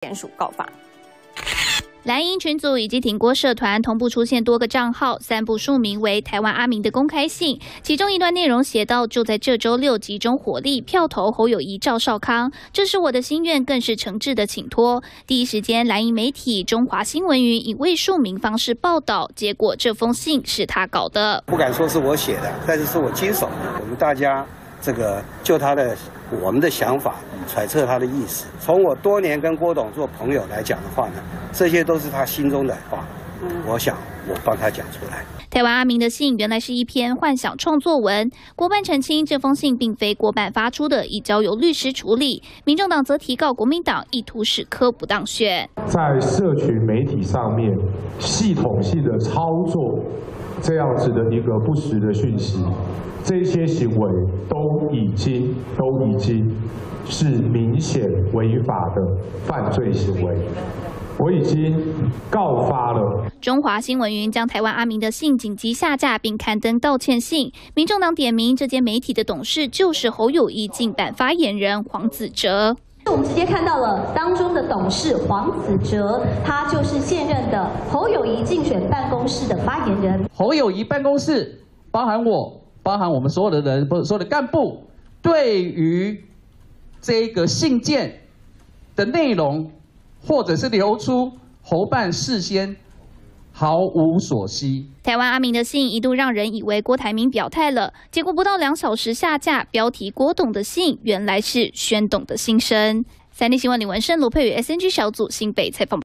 联署告发。蓝营群组以及挺郭社团同步出现多个账号，散布署名为“台湾阿明”的公开信，其中一段内容写道：“就在这周六集中火力票投侯友谊、赵少康，这是我的心愿，更是诚挚的请托。”第一时间，蓝营媒体中华新闻云以未署名方式报道，结果这封信是他搞的，不敢说是我写的，但是是我接手的。我们大家这个就他的我们的想法。揣测他的意思。从我多年跟郭董做朋友来讲的话呢，这些都是他心中的话。我想我帮他讲出来。台湾阿明的信原来是一篇幻想创作文。郭办澄清，这封信并非郭办发出的，已交由律师处理。民众党则提告国民党意图使科不当选。在社群媒体上面系统性的操作这样子的一个不实的讯息，这些行为都已经都已经。是明显违法的犯罪行为，我已经告发了。中华新闻云将台湾阿明的信紧急下架，并刊登道歉信。民众党点名这间媒体的董事就是侯友谊竞版发言人黄子哲。我们直接看到了当中的董事黄子哲，他就是现任的侯友谊竞选办公室的发言人。侯友谊办公室包含我，包含我们所有的人，不是所有的干部，对于。这个信件的内容，或者是流出，侯办事先毫无所惜。台湾阿明的信一度让人以为郭台铭表态了，结果不到两小时下架，标题郭董的信原来是宣董的心声。三立新闻李文胜、罗佩宇 SNG 小组新北采访。